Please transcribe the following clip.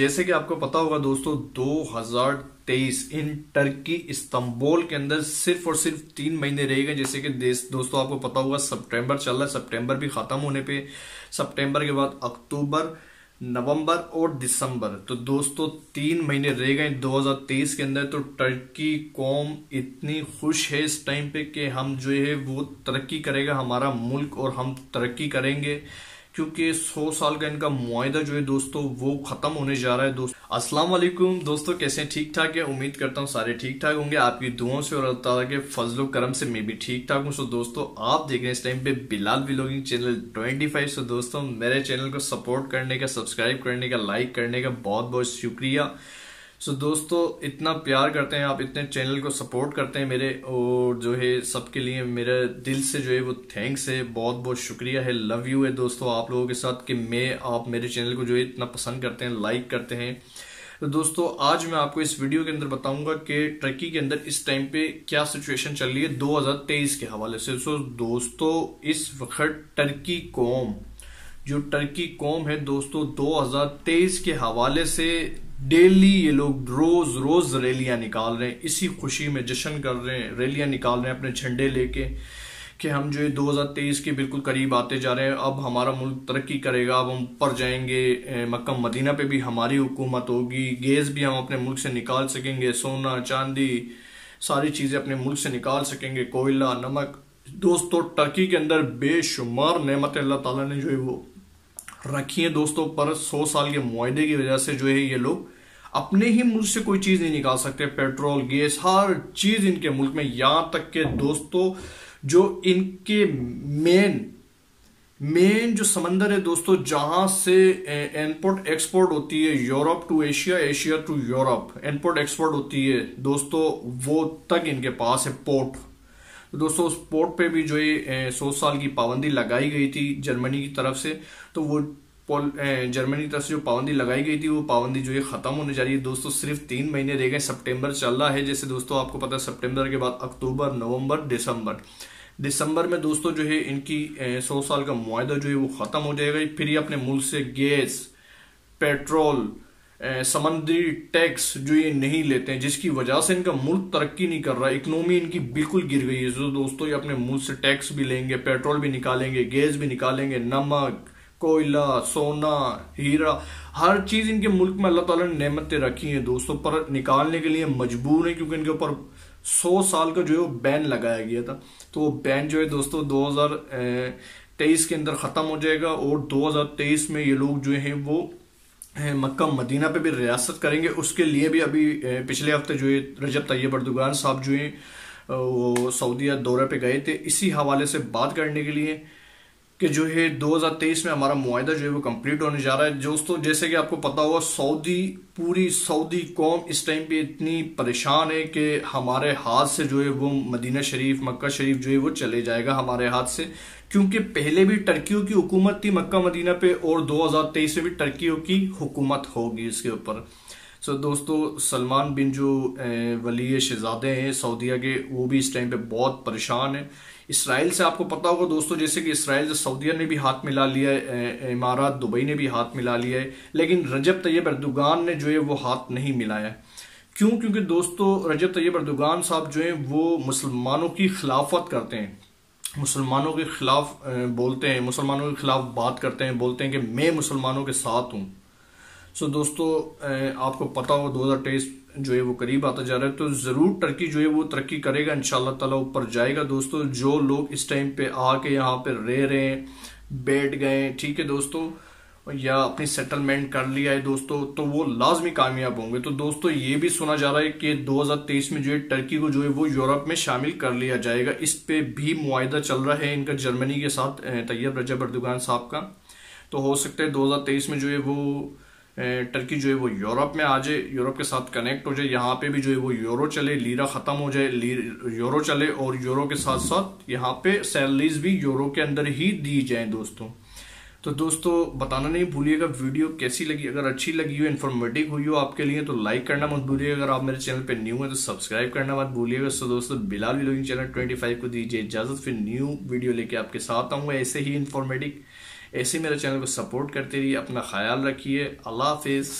जैसे कि आपको पता होगा दोस्तों 2023 इन टर्की इस्तांबुल के अंदर सिर्फ़ और सिर्फ़ तीन महीने रह गए। जैसे कि दोस्तों, आपको पता होगा सितंबर चल रहा है। सितंबर भी खत्म होने पे, सितंबर के बाद अक्टूबर, नवंबर और दिसंबर। तो दोस्तों, तीन महीने रह गए 2023 के अंदर। तो टर्की कौम इतनी खुश है इस टाइम पे कि हम जो है वो तरक्की करेगा, हमारा मुल्क और हम तरक्की करेंगे। क्योंकि सौ साल का इनका मुआदा जो है दोस्तों, वो खत्म होने जा रहा है। दोस्तों, अस्सलाम वालेकुम। दोस्तों, कैसे ठीक ठाक है? उम्मीद करता हूँ सारे ठीक ठाक होंगे। आपकी दुआओं से और अल्लाह ताला के फजलो करम से मैं भी ठीक ठाक हूँ। सो दोस्तों, आप देख रहे हैं इस टाइम पे बिलाल व्लॉगिंग चैनल 25 सो दोस्तों, मेरे चैनल को सपोर्ट करने का सब्सक्राइब करने का लाइक करने का बहुत बहुत शुक्रिया। सो so, दोस्तों इतना प्यार करते हैं आप इतने चैनल को सपोर्ट करते हैं मेरे और जो है सबके लिए मेरे दिल से जो है वो थैंक्स है। बहुत बहुत शुक्रिया है। लव यू है दोस्तों आप लोगों के साथ कि मैं आप मेरे चैनल को जो है इतना पसंद करते हैं लाइक करते हैं। तो दोस्तों आज मैं आपको इस वीडियो के अंदर बताऊँगा कि टर्की के अंदर इस टाइम पे क्या सिचुएशन चल रही है 2023 के हवाले से। सो दोस्तों इस वक्त टर्की कौम जो टर्की कौम है दोस्तों 2023 के हवाले से डेली ये लोग रोज रोज रैलियाँ निकाल रहे हैं, इसी खुशी में जश्न कर रहे हैं, रैलियाँ निकाल रहे हैं अपने झंडे लेके कि हम जो है 2023 के बिल्कुल करीब आते जा रहे हैं, अब हमारा मुल्क तरक्की करेगा, अब हम ऊपर जाएँगे मक्का मदीना पे भी हमारी हुकूमत होगी, गैस भी हम अपने मुल्क से निकाल सकेंगे, सोना, चांदी, सारी चीज़ें अपने मुल्क से निकाल सकेंगे, कोयला, नमक। दोस्तों, टर्की के अंदर बेशुमार नेमत अल्लाह ताला ने जो है वो रखी है दोस्तों, पर सौ साल के मुआदे की वजह से जो है ये लोग अपने ही मुल्क से कोई चीज़ नहीं निकाल सकते। पेट्रोल, गैस, हर चीज़ इनके मुल्क में। यहाँ तक के दोस्तों, जो इनके मेन मेन जो समंदर है दोस्तों, जहाँ से इम्पोर्ट एक्सपोर्ट होती है Europe to Asia Asia to Europe import export होती है दोस्तों, वो तक इनके पास है। पोर्ट तो दोस्तों, उस पोर्ट पे भी जो है सौ साल की पाबंदी लगाई गई थी जर्मनी की तरफ़ से तो वो जर्मनी की तरफ़ से जो पाबंदी लगाई गई थी, वो पाबंदी जो है खत्म होने जा रही है। दोस्तों, सिर्फ़ तीन महीने रह गए, सितंबर चल रहा है, जैसे दोस्तों आपको पता है, सितंबर के बाद अक्टूबर, नवंबर, दिसंबर। दिसंबर में दोस्तों जो है, इनकी सौ साल का मुआदा जो है, वो खत्म हो जाएगा। फिर ये अपने मुल्क से गैस, पेट्रोल समंदरी टैक्स जो ये नहीं लेते हैं, जिसकी वजह से इनका मुल्क तरक्की नहीं कर रहा, इकोनॉमी इनकी बिल्कुल गिर गई है। जो दोस्तों, ये अपने मुल्क से टैक्स भी लेंगे, पेट्रोल भी निकालेंगे, गैस भी निकालेंगे, नमक, कोयला, सोना, हीरा, हर चीज़ इनके मुल्क में अल्लाह ताला ने नेमतें रखी हैं दोस्तों, पर निकालने के लिए मजबूर है, क्योंकि इनके ऊपर सौ साल का जो है वो बैन लगाया गया था। तो वो बैन जो है दोस्तों, दो हज़ार तेईस के अंदर खत्म हो जाएगा और 2023 में ये लोग जो है वो मक्का मदीना पे भी रियासत करेंगे। उसके लिए भी अभी पिछले हफ़्ते जो है रजब तैयब अर्दुगान साहब जो है, वो सऊदीया दौरे पे गए थे। इसी हवाले से बात करने के लिए कि जो है 2023 में हमारा मुआदा जो है वो कंप्लीट होने जा रहा है। दोस्तों, जैसे कि आपको पता होगा, सऊदी, पूरी सऊदी कौम इस टाइम पे इतनी परेशान है कि हमारे हाथ से जो है वो मदीना शरीफ, मक्का शरीफ जो है वो चले जाएगा हमारे हाथ से। क्योंकि पहले भी टर्कियों की हुकूमत थी मक्का मदीना पे और 2023 में भी टर्कियों की हुकूमत होगी इसके ऊपर। सो दोस्तों, सलमान बिन जो वली शहजादे हैं सऊदिया के वो भी इस टाइम पे बहुत परेशान है। इसराइल से आपको पता होगा दोस्तों, जैसे कि इसराइल सऊदिया ने भी हाथ मिला लिया है इमारात दुबई ने भी हाथ मिला लिया है, लेकिन रजब तैयब अर्दुगान ने जो है वो हाथ नहीं मिलाया क्यों? क्योंकि दोस्तों, रजब तैयब अर्दुगान साहब जो है, वो मुसलमानों की खिलाफत करते हैं। मुसलमानों के खिलाफ बोलते हैं, मुसलमानों के खिलाफ बात करते हैं, बोलते हैं कि मैं मुसलमानों के साथ हूँ। सो दोस्तों आपको पता हो, दो हज़ार तेईस जो है वो करीब आता जा रहा है तो ज़रूर टर्की जो है वो तरक्की करेगा इनशाला ताला ऊपर जाएगा। दोस्तों, जो लोग इस टाइम पे आके यहाँ पे रह रहे हैं, बैठ गए ठीक है दोस्तों, या अपनी सेटलमेंट कर लिया है दोस्तों तो वो लाजमी कामयाब होंगे। तो दोस्तों, ये भी सुना जा रहा है कि 2023 में जो है टर्की को जो है वो यूरोप में शामिल कर लिया जाएगा। इस पे भी मुआदा चल रहा है इनका, जर्मनी के साथ तैयब रजब अर्दुगान साहब का। तो हो सकता है 2023 में जो है वो टर्की जो है वो यूरोप में आ जाए यूरोप के साथ कनेक्ट हो जाए, यहाँ पे भी जो है वो यूरो चले लीरा खत्म हो जाए यूरो चले, और यूरो के साथ साथ यहाँ पे सैलरीज भी यूरो के अंदर ही दी जाए दोस्तों। तो दोस्तों, बताना नहीं भूलिएगा वीडियो कैसी लगी? अगर अच्छी लगी हो इन्फॉर्मेटिव हुई हो आपके लिए तो लाइक करना मत भूलिएगा। अगर आप मेरे चैनल पे न्यू है तो सब्सक्राइब करना मत भूलिएगा। तो दोस्तों, बिलाल व्लॉगिंग चैनल 25 को दीजिए इजाज़त, फिर न्यू वीडियो लेके आपके साथ आऊँगा, ऐसे ही इन्फॉर्मेटिव ऐसे मेरे चैनल को सपोर्ट करते रहिए अपना ख्याल रखिए। अल्लाह हाफिज़।